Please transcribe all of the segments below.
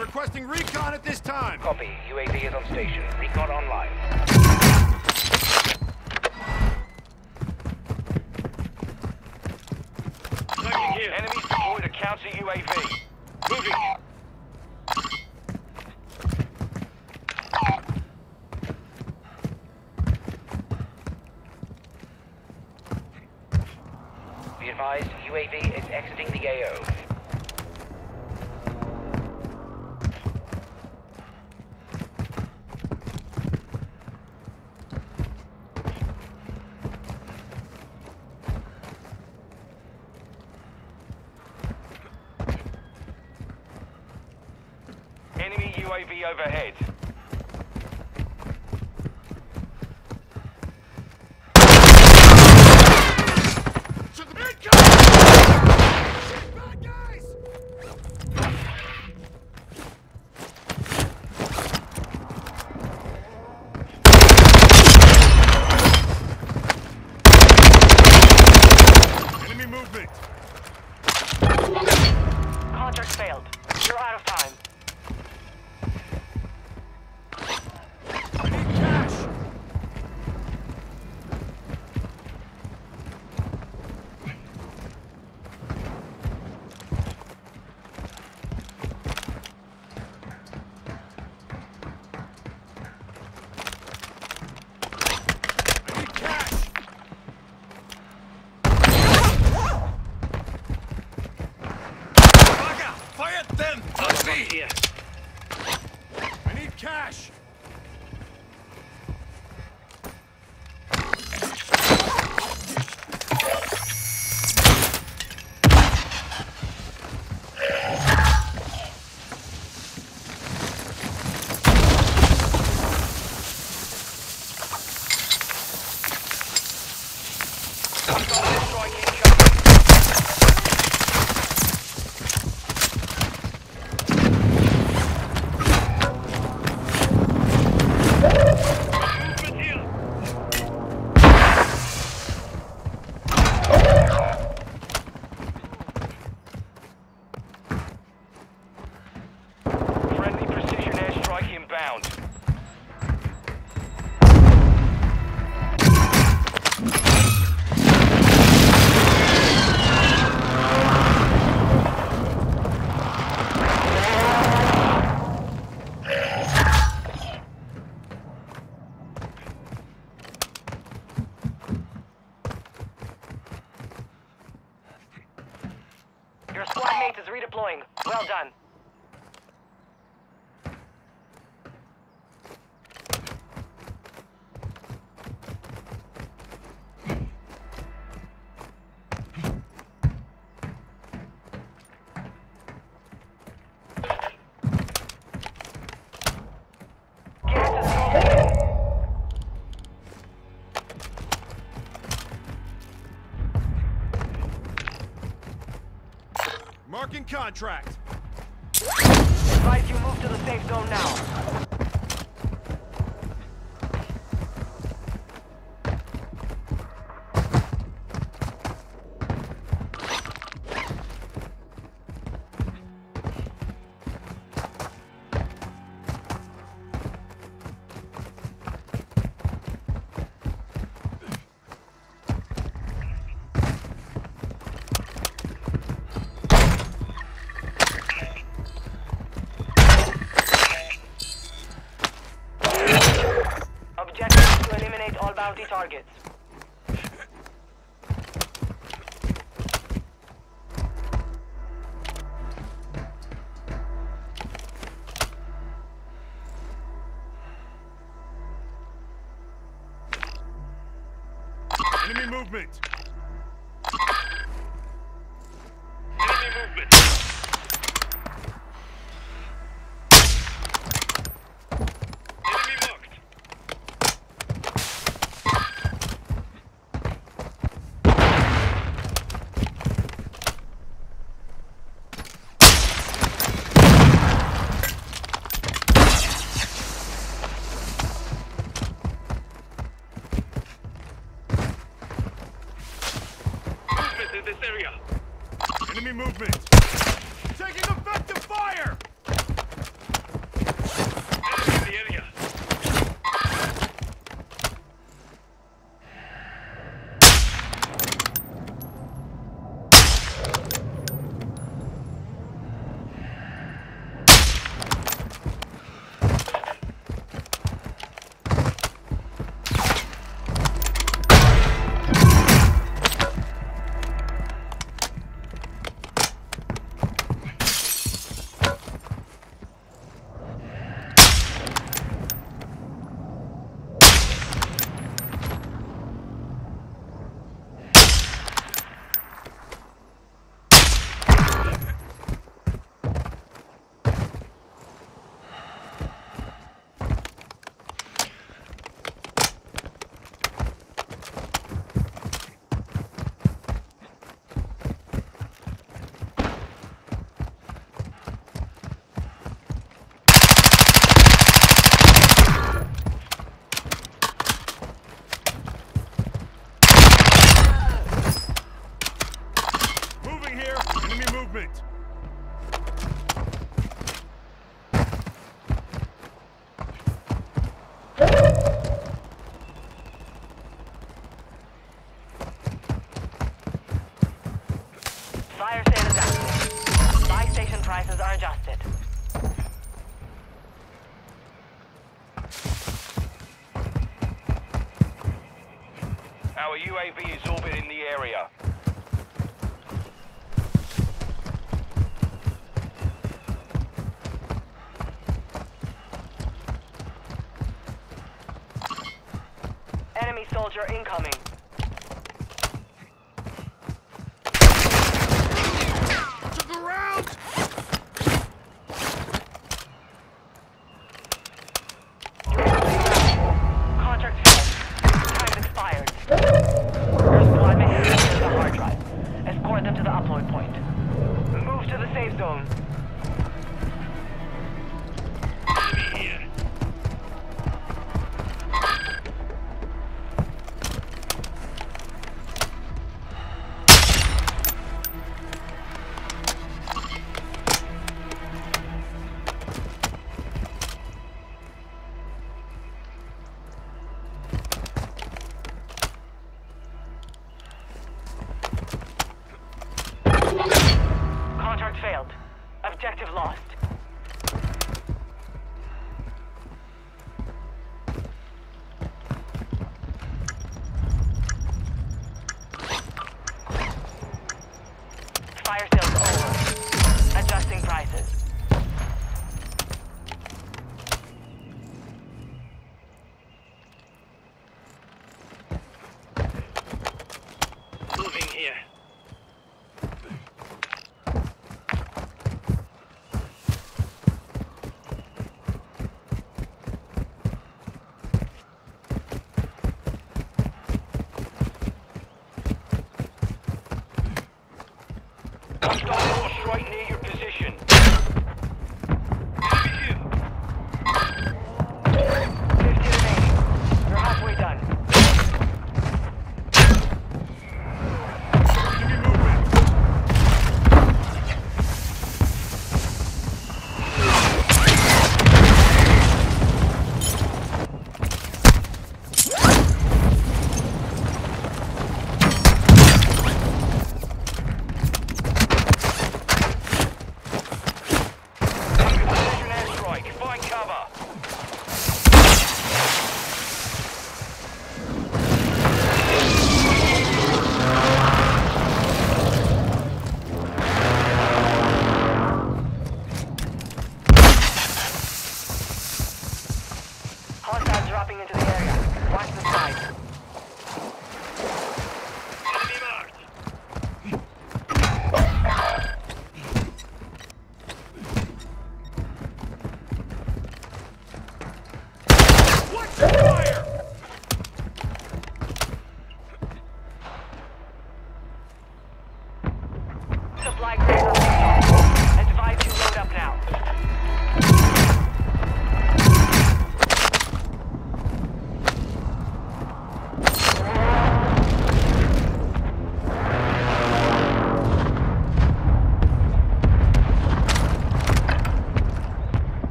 requesting recon at this time. Copy. UAV is on station. Recon online. Enemies deployed a counter UAV. Moving. Be advised, UAV is exiting the AO. Enemy UAV overhead. Mate is redeploying. Well done. Marking contract. Advise you move to the safe zone now. Eliminate targets. UAV is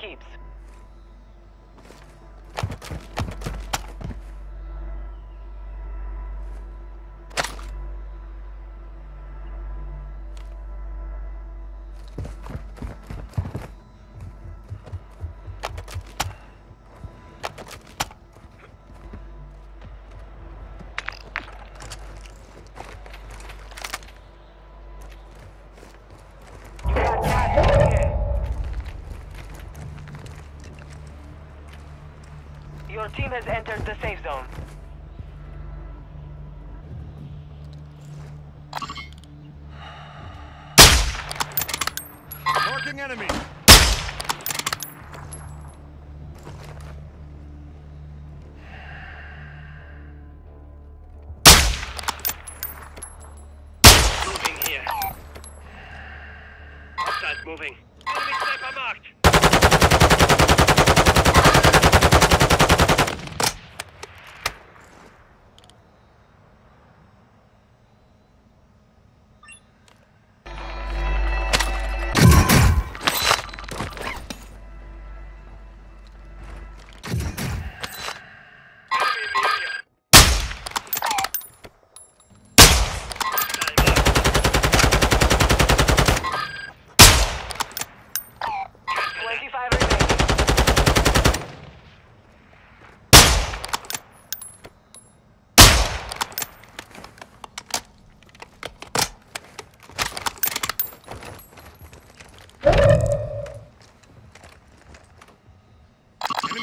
keeps. Your team has entered the safe zone. Marking enemy. Moving here. Hostiles moving.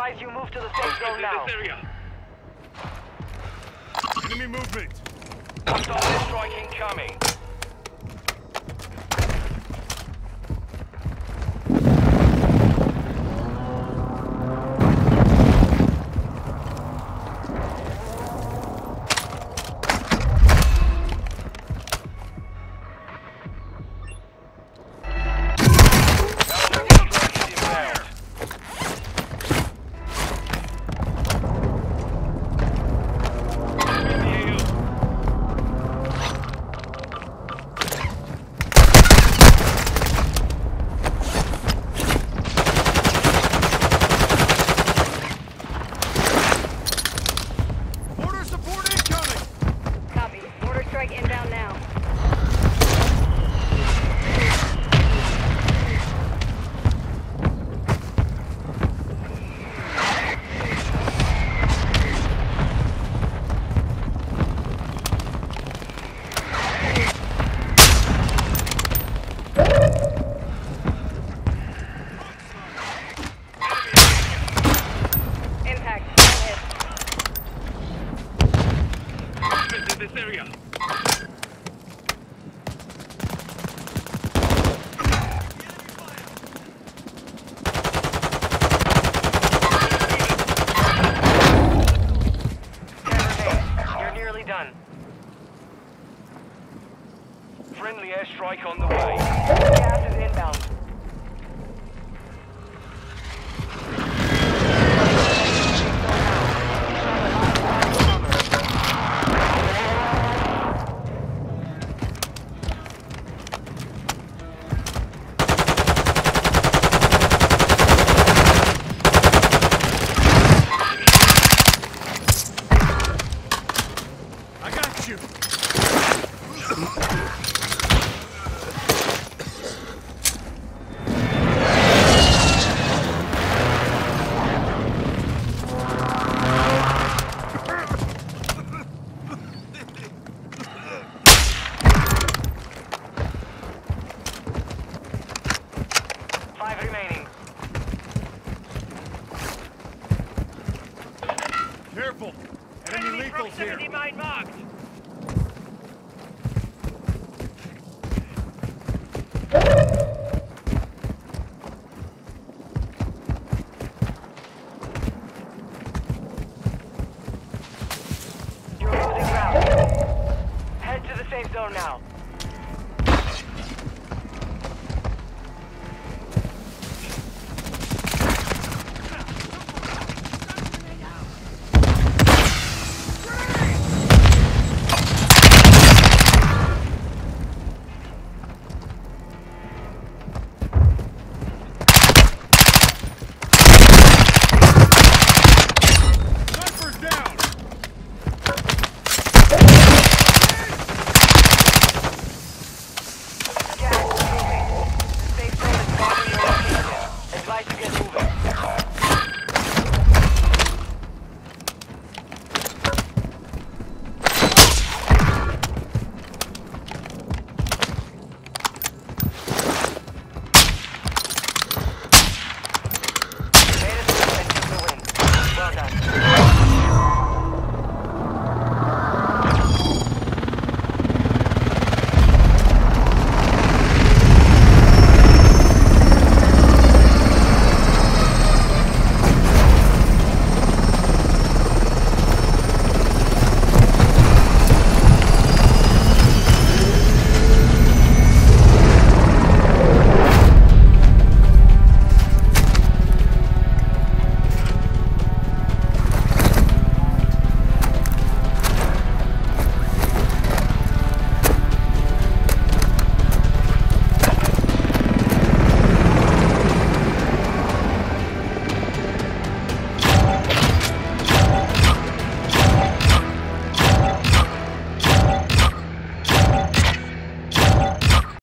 advise you move to the safe zone now. This area. Enemy movement. Hostile strike incoming.